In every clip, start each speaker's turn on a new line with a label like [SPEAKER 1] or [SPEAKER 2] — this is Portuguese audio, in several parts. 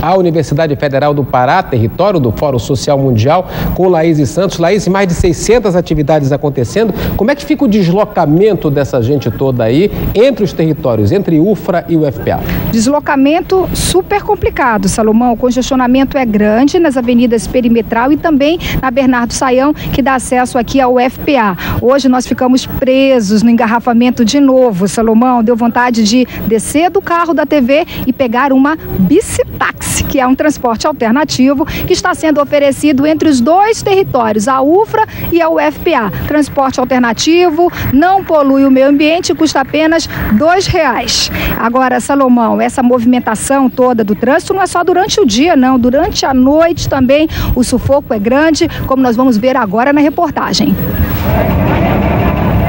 [SPEAKER 1] A Universidade Federal do Pará, território do Fórum Social Mundial, com Laís e Santos. Laís, mais de 600 atividades acontecendo. Como é que fica o deslocamento dessa gente toda aí entre os territórios, entre UFRA e o FPA?
[SPEAKER 2] Deslocamento super complicado, Salomão. O congestionamento é grande nas avenidas Perimetral e também na Bernardo Saião, que dá acesso aqui ao FPA. Hoje nós ficamos presos no engarrafamento de novo, Salomão. Deu vontade de descer do carro da TV e pegar uma bicitaxi, que é um transporte alternativo que está sendo oferecido entre os dois territórios, a UFRA e a UFPA. Transporte alternativo, não polui o meio ambiente, custa apenas dois reais. Agora, Salomão, essa movimentação toda do trânsito não é só durante o dia, não. Durante a noite também o sufoco é grande, como nós vamos ver agora na reportagem.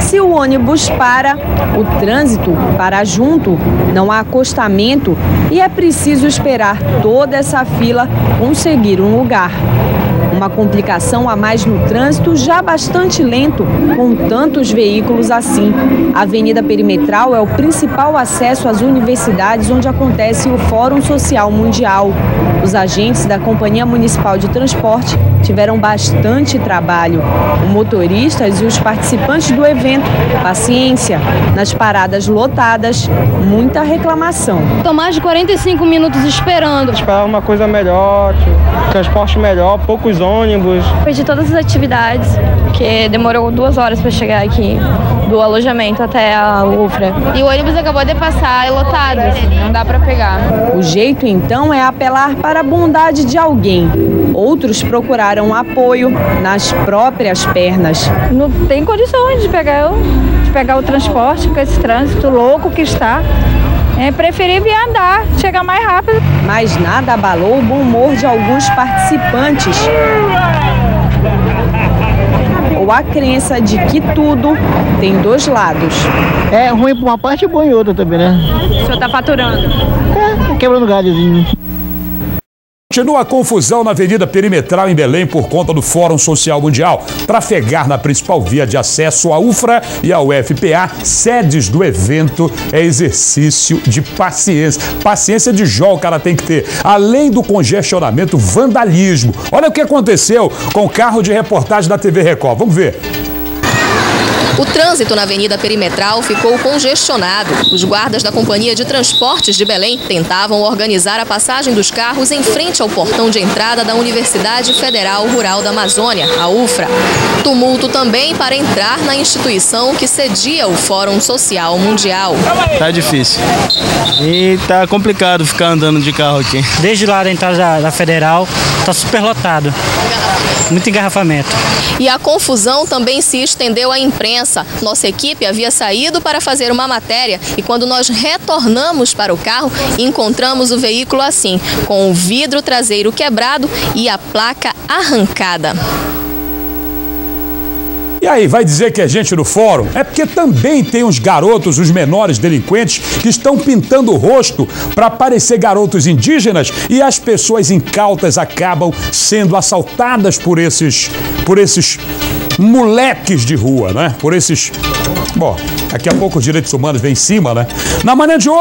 [SPEAKER 3] Se o ônibus para, o trânsito para junto, não há acostamento e é preciso esperar toda essa fila conseguir um lugar. Uma complicação a mais no trânsito já bastante lento, com tantos veículos assim. A Avenida Perimetral é o principal acesso às universidades onde acontece o Fórum Social Mundial. Os agentes da Companhia Municipal de Transporte tiveram bastante trabalho. Os motoristas e os participantes do evento, paciência. Nas paradas lotadas, muita reclamação.
[SPEAKER 4] Estou mais de 45 minutos esperando.
[SPEAKER 5] Esperar uma coisa melhor, transporte melhor, poucos ônibus.
[SPEAKER 4] Perdi todas as atividades, porque demorou duas horas para chegar aqui do alojamento até a UFRA. E o ônibus acabou de passar, é lotado, assim, não dá para pegar.
[SPEAKER 3] O jeito então é apelar para a bondade de alguém. Outros procuraram apoio nas próprias pernas.
[SPEAKER 2] Não tem condições de pegar, de pegar o transporte com esse trânsito louco que está. É preferível andar, chegar mais rápido.
[SPEAKER 3] Mas nada abalou o bom humor de alguns participantes. Ou a crença de que tudo tem dois lados.
[SPEAKER 6] É ruim por uma parte e bom em outra também, né?
[SPEAKER 4] O senhor está faturando?
[SPEAKER 6] É, quebrando galhozinho.
[SPEAKER 7] Continua a confusão na Avenida Perimetral em Belém por conta do Fórum Social Mundial. Trafegar na principal via de acesso à UFRA e à UFPA, sedes do evento, é exercício de paciência. Paciência de Jó o cara tem que ter. Além do congestionamento, vandalismo. Olha o que aconteceu com o carro de reportagem da TV Record. Vamos ver.
[SPEAKER 8] O trânsito na Avenida Perimetral ficou congestionado. Os guardas da Companhia de Transportes de Belém tentavam organizar a passagem dos carros em frente ao portão de entrada da Universidade Federal Rural da Amazônia, a UFRA. Tumulto também para entrar na instituição que cedia o Fórum Social Mundial.
[SPEAKER 9] Tá difícil. E tá complicado ficar andando de carro aqui.
[SPEAKER 10] Desde lá da entrada da, da Federal, tá super lotado. Muito engarrafamento.
[SPEAKER 8] E a confusão também se estendeu à imprensa. Nossa equipe havia saído para fazer uma matéria e quando nós retornamos para o carro, encontramos o veículo assim, com o vidro traseiro quebrado e a placa arrancada.
[SPEAKER 7] E aí, vai dizer que é gente do fórum? É porque também tem os garotos, os menores delinquentes, que estão pintando o rosto para parecer garotos indígenas e as pessoas incautas acabam sendo assaltadas por esses, por esses moleques de rua, né? Por esses. Bom, daqui a pouco os direitos humanos vêm em cima, né? Na manhã de hoje.